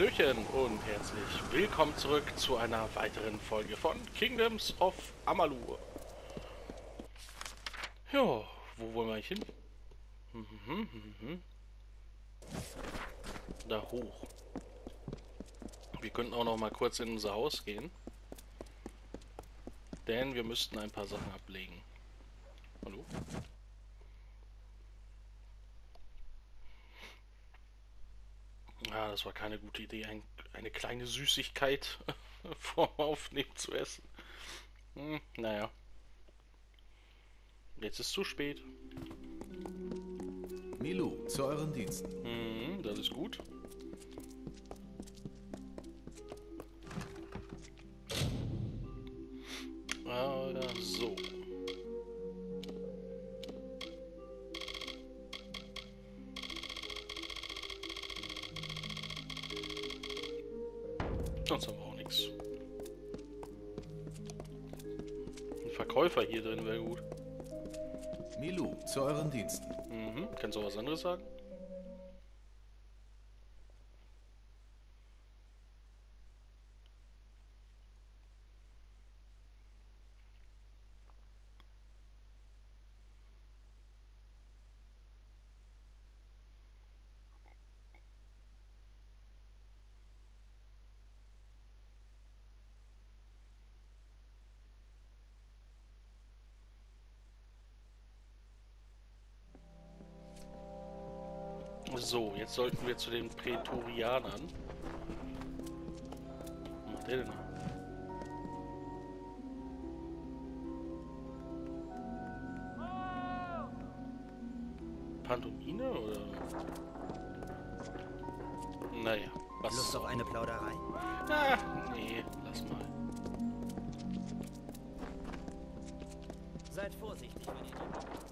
Hallöchen und herzlich willkommen zurück zu einer weiteren Folge von Kingdoms of Amalur. Ja, wo wollen wir eigentlich hin? Mhm, mhm, mhm. Da hoch. Wir könnten auch noch mal kurz in unser Haus gehen. Denn wir müssten ein paar Sachen ablegen. Hallo? Ja, das war keine gute Idee, ein, eine kleine Süßigkeit vorm Aufnehmen zu essen. Hm, naja. Jetzt ist zu spät. Milou, zu euren Diensten. Hm, das ist gut. Amazon So, jetzt sollten wir zu den Prätorianern. Was macht der denn? da? Pantomime oder? Naja, was? Lust auf eine Plauderei? Ah, nee, lass mal. Seid vorsichtig, wenn ihr die...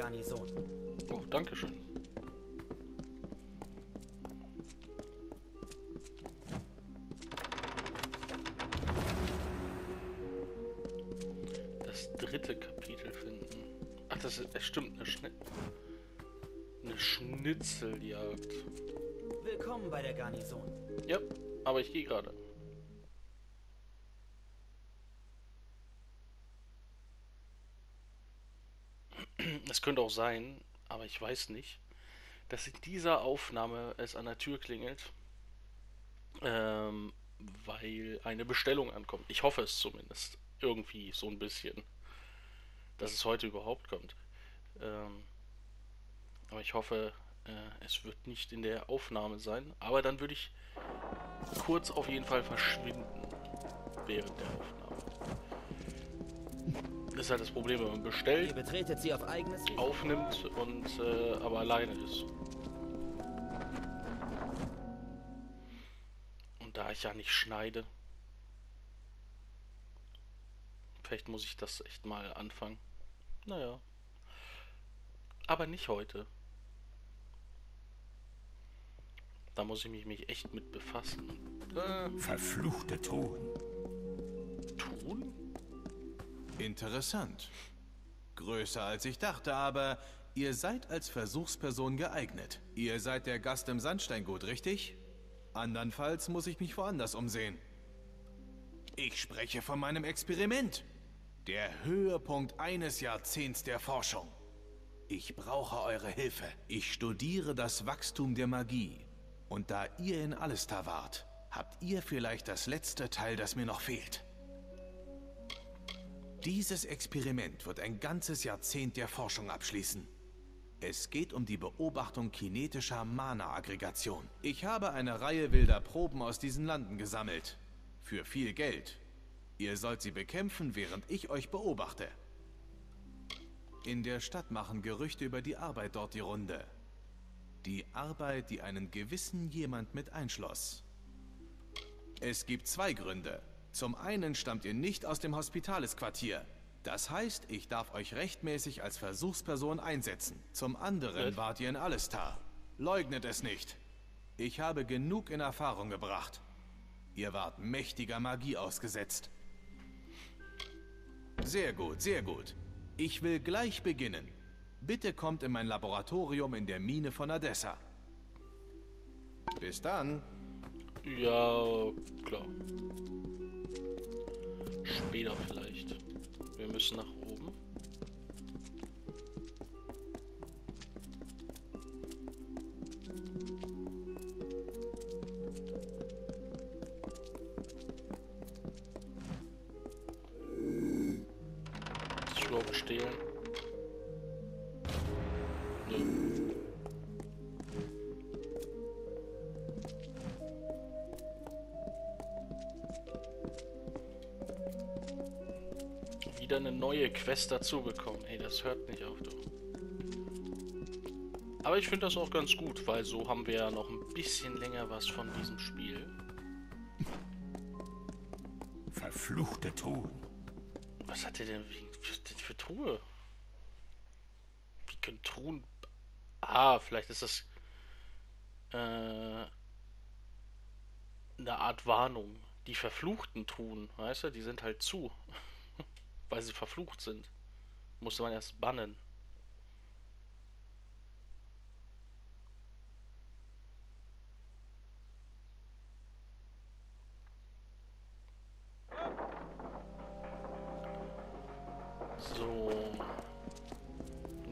Garnison. Oh, danke schön. Das dritte Kapitel finden. Ach, das ist, es stimmt, eine Schnitt. Eine Schnitzeljagd. Willkommen bei der Garnison. Ja, aber ich gehe gerade. Es könnte auch sein, aber ich weiß nicht, dass in dieser Aufnahme es an der Tür klingelt, ähm, weil eine Bestellung ankommt. Ich hoffe es zumindest. Irgendwie so ein bisschen. Dass es heute überhaupt kommt. Ähm, aber ich hoffe, äh, es wird nicht in der Aufnahme sein. Aber dann würde ich kurz auf jeden Fall verschwinden während der Aufnahme. Das ist halt das Problem, wenn man Ihr bestellt, betretet sie auf aufnimmt und äh, aber alleine ist. Und da ich ja nicht schneide, vielleicht muss ich das echt mal anfangen. Naja. Aber nicht heute. Da muss ich mich, mich echt mit befassen. Äh, Verfluchte Ton. tun? Interessant. Größer als ich dachte, aber ihr seid als Versuchsperson geeignet. Ihr seid der Gast im Sandsteingut, richtig? Andernfalls muss ich mich woanders umsehen. Ich spreche von meinem Experiment. Der Höhepunkt eines Jahrzehnts der Forschung. Ich brauche eure Hilfe. Ich studiere das Wachstum der Magie. Und da ihr in Alistar wart, habt ihr vielleicht das letzte Teil, das mir noch fehlt. Dieses Experiment wird ein ganzes Jahrzehnt der Forschung abschließen. Es geht um die Beobachtung kinetischer Mana-Aggregation. Ich habe eine Reihe wilder Proben aus diesen Landen gesammelt. Für viel Geld. Ihr sollt sie bekämpfen, während ich euch beobachte. In der Stadt machen Gerüchte über die Arbeit dort die Runde. Die Arbeit, die einen gewissen jemand mit einschloss. Es gibt zwei Gründe. Zum einen stammt ihr nicht aus dem Hospitalis-Quartier. Das heißt, ich darf euch rechtmäßig als Versuchsperson einsetzen. Zum anderen wart ihr in Alistar. Leugnet es nicht. Ich habe genug in Erfahrung gebracht. Ihr wart mächtiger Magie ausgesetzt. Sehr gut, sehr gut. Ich will gleich beginnen. Bitte kommt in mein Laboratorium in der Mine von Adessa. Bis dann. Ja, klar. Später vielleicht. Wir müssen nach Wieder eine neue Quest dazu bekommen. Ey, das hört nicht auf, du. Aber ich finde das auch ganz gut, weil so haben wir ja noch ein bisschen länger was von diesem Spiel. Verfluchte Truhen. Was hat der denn denn für Truhe? Wie können Truhen... Ah, vielleicht ist das äh, eine Art Warnung. Die verfluchten Truhen, weißt du, die sind halt zu. Weil sie verflucht sind. Musste man erst bannen. So.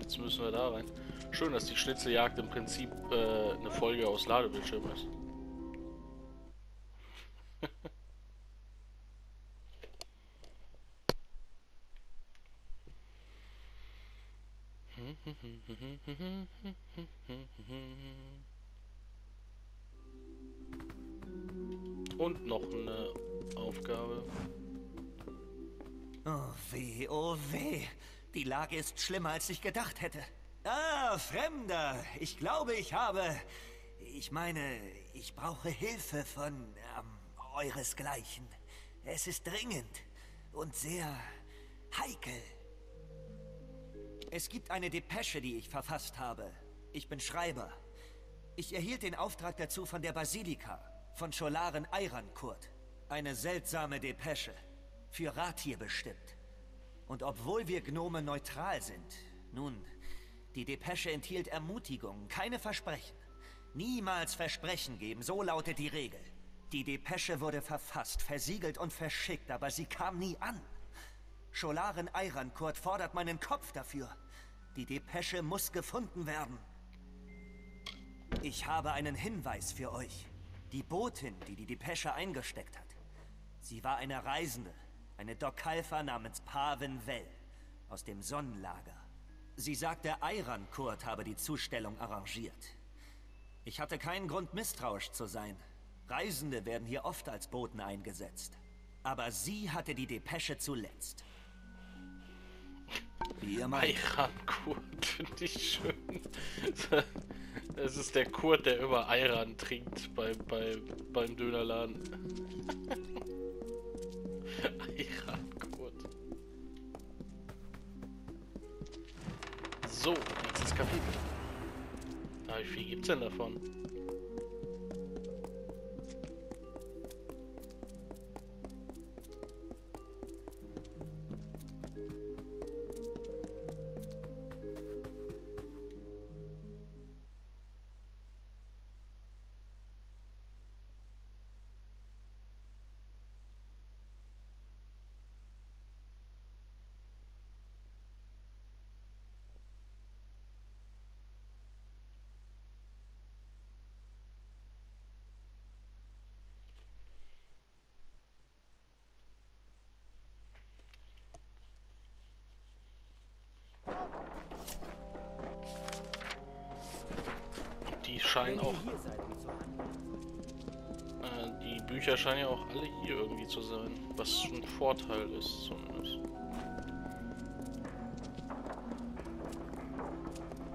Jetzt müssen wir da rein. Schön, dass die Schnitzeljagd im Prinzip äh, eine Folge aus Ladebildschirm ist. Ist schlimmer, als ich gedacht hätte. Ah, Fremder. Ich glaube, ich habe... Ich meine, ich brauche Hilfe von ähm, euresgleichen. Es ist dringend und sehr heikel. Es gibt eine Depesche, die ich verfasst habe. Ich bin Schreiber. Ich erhielt den Auftrag dazu von der Basilika, von Scholaren Eirankurt. Eine seltsame Depesche. Für Ratir bestimmt. Und obwohl wir Gnome neutral sind, nun, die Depesche enthielt Ermutigungen, keine Versprechen. Niemals Versprechen geben, so lautet die Regel. Die Depesche wurde verfasst, versiegelt und verschickt, aber sie kam nie an. Scholaren Eirankurt fordert meinen Kopf dafür. Die Depesche muss gefunden werden. Ich habe einen Hinweis für euch. Die Botin, die die Depesche eingesteckt hat. Sie war eine Reisende, eine Dokalfa namens Paven Well aus dem Sonnenlager. Sie sagte, Eirankurt habe die Zustellung arrangiert. Ich hatte keinen Grund, misstrauisch zu sein. Reisende werden hier oft als Boten eingesetzt. Aber sie hatte die Depesche zuletzt. Wie ihr meint. Ayran-Kurt, finde ich schön. Es ist der Kurt, der über Ayran trinkt bei, bei, beim Dönerladen. Ayran-Kurt. So, nächstes Kapitel. Ah, wie viel gibt's denn davon? Scheinen auch, äh, die Bücher scheinen ja auch alle hier irgendwie zu sein. Was ein Vorteil ist zumindest.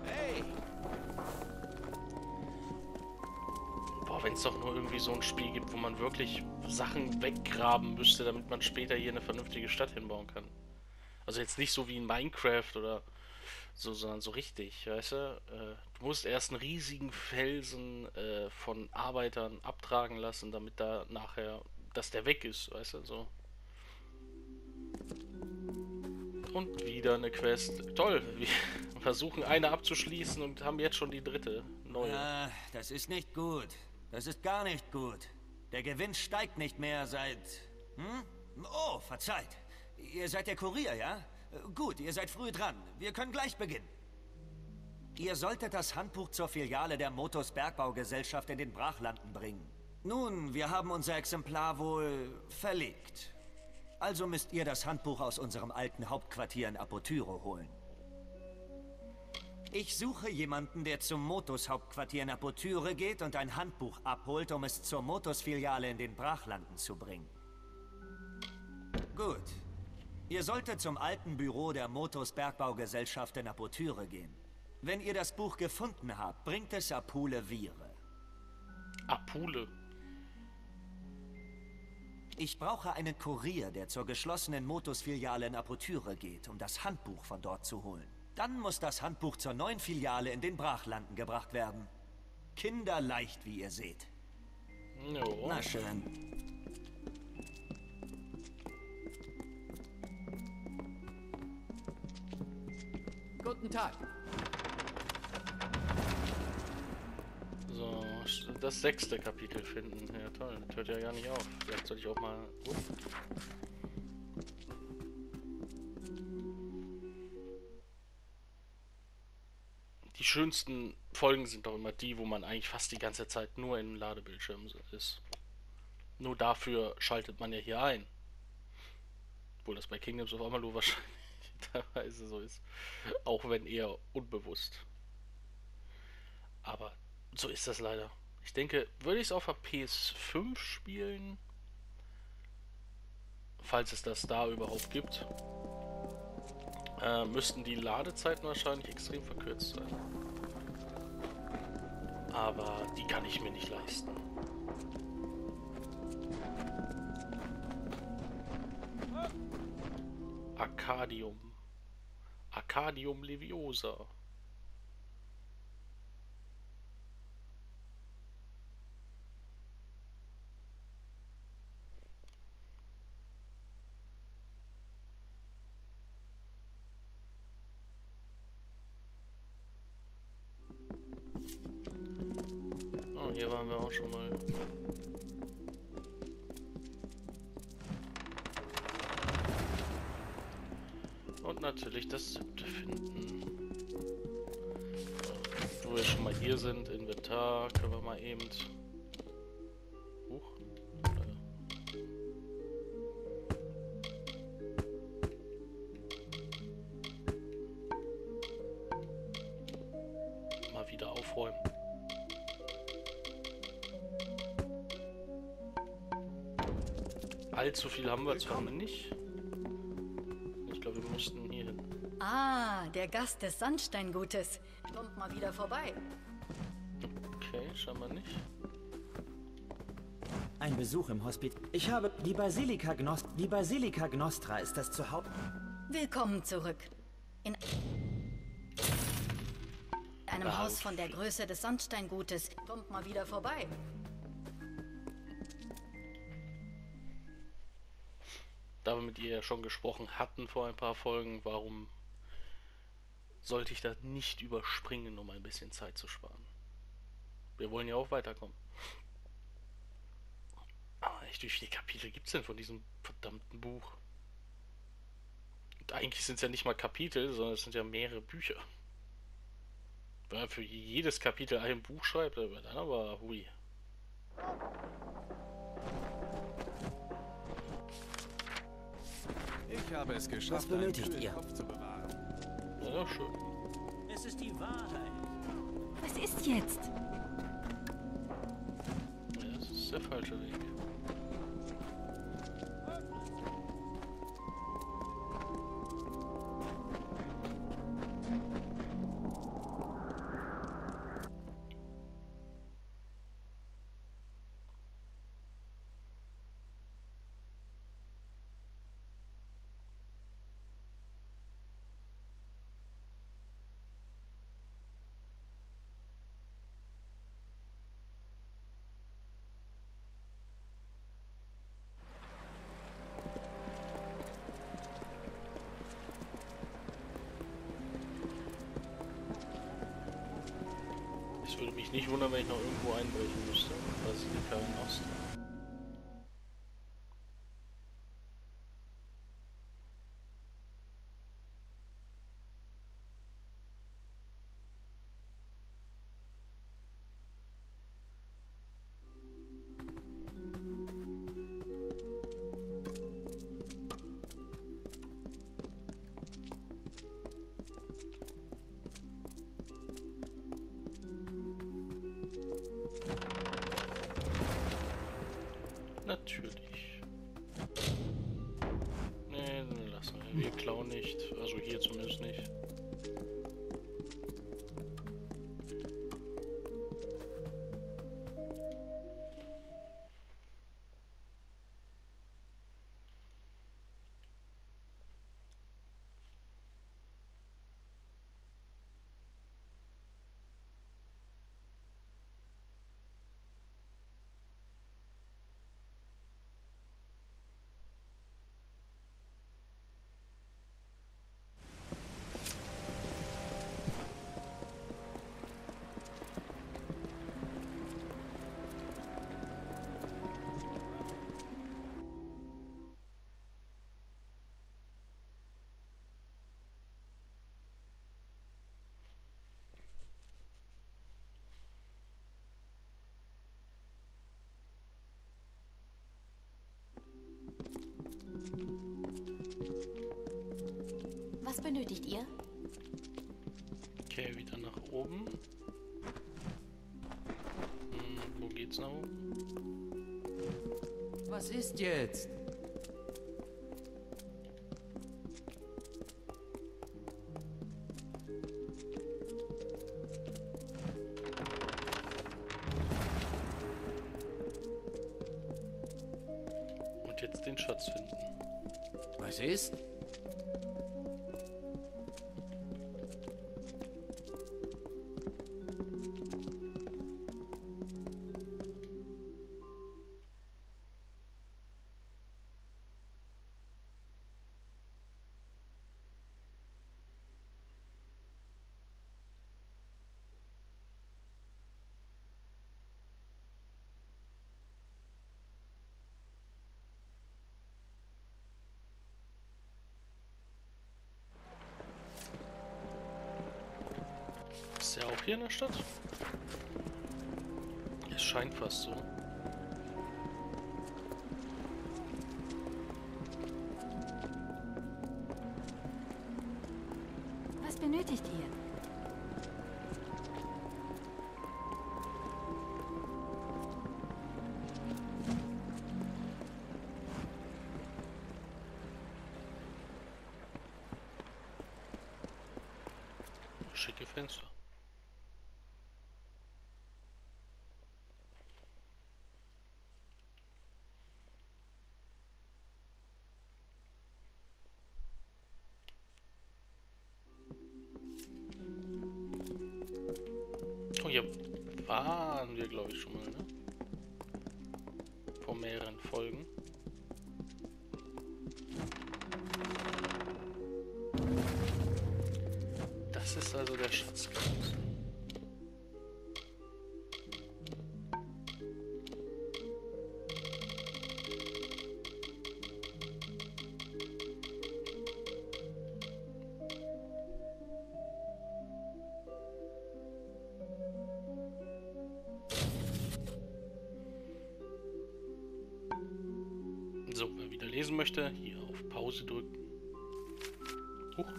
Hey! Boah, wenn es doch nur irgendwie so ein Spiel gibt, wo man wirklich Sachen weggraben müsste, damit man später hier eine vernünftige Stadt hinbauen kann. Also jetzt nicht so wie in Minecraft oder So, sondern so richtig, weißt du? Äh, du musst erst einen riesigen Felsen äh, von Arbeitern abtragen lassen, damit da nachher, dass der weg ist, weißt du, so. Und wieder eine Quest. Toll, wir versuchen eine abzuschließen und haben jetzt schon die dritte. Neue. Ah, das ist nicht gut. Das ist gar nicht gut. Der Gewinn steigt nicht mehr seit... Hm? Oh, verzeiht. Ihr seid der Kurier, ja? Gut, ihr seid früh dran. Wir können gleich beginnen. Ihr solltet das Handbuch zur Filiale der Motos Bergbaugesellschaft in den Brachlanden bringen. Nun, wir haben unser Exemplar wohl verlegt. Also müsst ihr das Handbuch aus unserem alten Hauptquartier in Apotyro holen. Ich suche jemanden, der zum Motos-Hauptquartier in Apotyre geht und ein Handbuch abholt, um es zur Motos-Filiale in den Brachlanden zu bringen. Gut. Ihr solltet zum alten Büro der Motos Bergbaugesellschaft in Apotyre gehen. Wenn ihr das Buch gefunden habt, bringt es Apule Vire. Apule. Ich brauche einen Kurier, der zur geschlossenen Motos-Filiale in Apotyre geht, um das Handbuch von dort zu holen. Dann muss das Handbuch zur neuen Filiale in den Brachlanden gebracht werden. Kinderleicht, wie ihr seht. No. Na schön. Guten Tag. So, das sechste Kapitel finden. Ja toll, das hört ja gar nicht auf. Vielleicht soll ich auch mal. Upp. Die schönsten Folgen sind doch immer die, wo man eigentlich fast die ganze Zeit nur im Ladebildschirm ist. Nur dafür schaltet man ja hier ein. Obwohl das bei Kingdoms of Amalur wahrscheinlich teilweise so ist. Auch wenn eher unbewusst. Aber so ist das leider. Ich denke, würde ich es auf der PS5 spielen, falls es das da überhaupt gibt, äh, müssten die Ladezeiten wahrscheinlich extrem verkürzt sein. Aber die kann ich mir nicht leisten. Arcadium. Arcadium Leviosa. Allzu viel haben wir zwar nicht. Ich glaube, wir mussten hier hin. Ah, der Gast des Sandsteingutes. Kommt mal wieder vorbei. Okay, scheinbar nicht. Ein Besuch im Hospital. Ich habe die Basilika Gnost die Basilika Gnostra ist das Zuhause. Willkommen zurück. In einem Ah, Haus von der Größe des Sandsteingutes. Kommt mal wieder vorbei. Da wir mit ihr ja schon gesprochen hatten vor ein paar Folgen, warum sollte ich das nicht überspringen, um ein bisschen Zeit zu sparen? Wir wollen ja auch weiterkommen. Aber echt, wie viele Kapitel gibt es denn von diesem verdammten Buch? Und eigentlich sind es ja nicht mal Kapitel, sondern es sind ja mehrere Bücher. Wenn man für jedes Kapitel ein Buch schreibt, dann aber hui. Ich habe es geschafft, benötigt einen kühlen ihr? Kopf zu bewahren. Ja, schön. Es ist die Wahrheit. Was ist jetzt? Ja, das ist der falsche Weg. Würde mich nicht wundern, wenn ich noch irgendwo einbrechen müsste. Basilika in Ost. Natürlich. Benötigt ihr? Okay, wieder nach oben. Hm, wo geht's nach oben? Was ist jetzt? Hier in der Stadt? Es scheint fast so. Was benötigt ihr? Schicke Fenster. Lesen möchte, hier auf Pause drücken. Huch.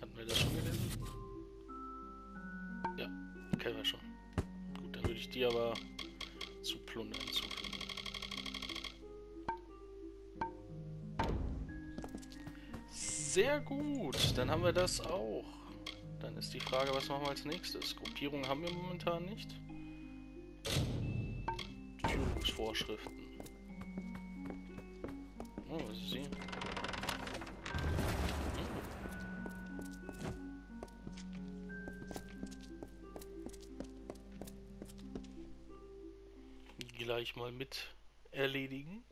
Hatten wir das schon gelesen? Ja, kennen wir schon. Gut, dann würde ich die aber zu Plunder hinzufügen. Sehr gut, dann haben wir das auch. Ist die Frage, was machen wir als nächstes? Gruppierung haben wir momentan nicht. Führungsvorschriften. Oh, was ist sie? Hm. Gleich mal mit erledigen.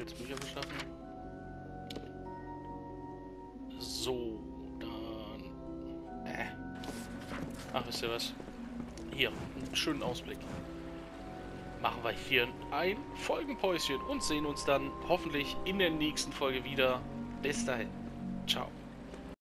jetzt Bücher beschaffen. So, dann... Äh. Ach, wisst ihr was? Hier, einen schönen Ausblick. Machen wir hier ein Folgenpäuschen und sehen uns dann hoffentlich in der nächsten Folge wieder. Bis dahin.